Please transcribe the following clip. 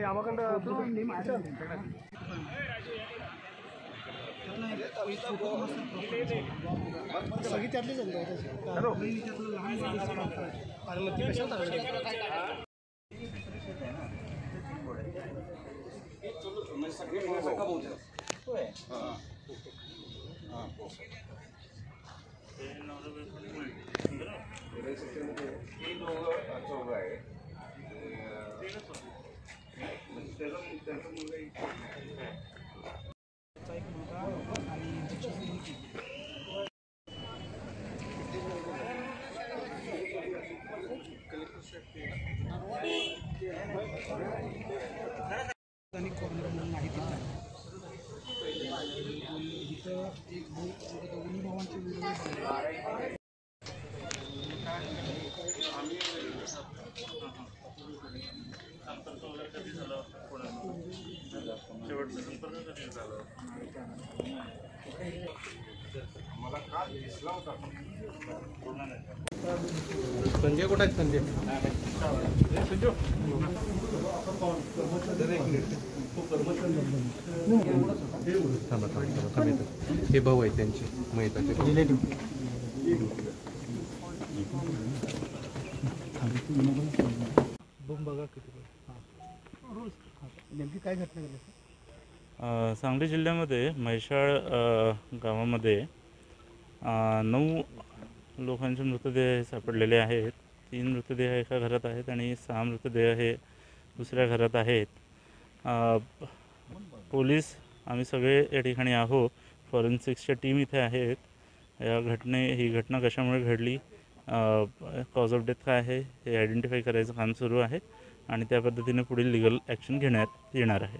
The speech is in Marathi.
ते आम्हाकडं सगळी त्यातलीच आहे कॉर्नर म्हणून माहिती इथं एक दोन दोन्ही भावांचे संजय कुठे आहेत? संजय. थांबा थांबा थांबा थांबा इथं. हे भाऊ आहेत त्यांचे महिताचे बघा किती रोज. नेमकी काय घटना घडली? सांगली जिल्ह्यामध्ये म्हैसाळ गावामध्ये नऊ लोकांचे मृतदेह सापडलेले आहेत. तीन मृतदेह एका घरात आहेत आणि सहा मृतदेह हे दुसऱ्या घरात आहेत. पोलीस आम्ही सगळे या ठिकाणी आहोत. फॉरेन्सिक्सच्या टीम इथे आहेत. या घटने ही घटना कशामुळे घडली? कॉज ऑफ डेथ काय आहे? हे आयडेंटिफाय करायचं काम सुरू आहे आणि त्या पद्धतीने पुढील लिगल ॲक्शन घेण्यात येणार आहे.